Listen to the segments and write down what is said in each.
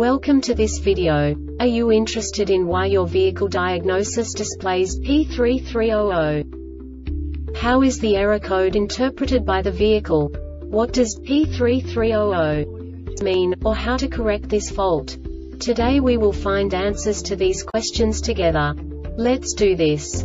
Welcome to this video. Are you interested in why your vehicle diagnosis displays P3300? How is the error code interpreted by the vehicle? What does P3300 mean, or how to correct this fault? Today we will find answers to these questions together. Let's do this.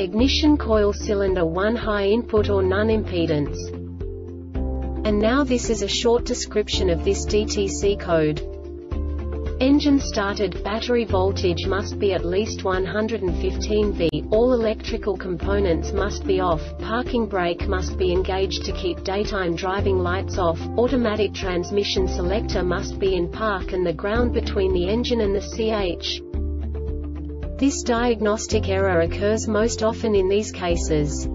Ignition coil cylinder 1 high input or none impedance. And now this is a short description of this DTC code. Engine started, battery voltage must be at least 115 V, all electrical components must be off, parking brake must be engaged to keep daytime driving lights off, automatic transmission selector must be in park and the ground between the engine and the CH. This diagnostic error occurs most often in these cases.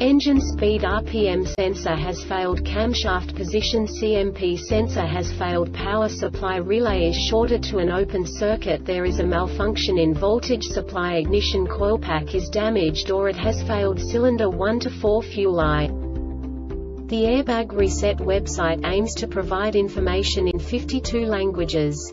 Engine speed RPM sensor has failed camshaft position CMP sensor has failed power supply relay is shorted to an open circuit there is a malfunction in voltage supply ignition coil pack is damaged or it has failed cylinder 1 to 4 fuel eye. The Airbag Reset website aims to provide information in 52 languages.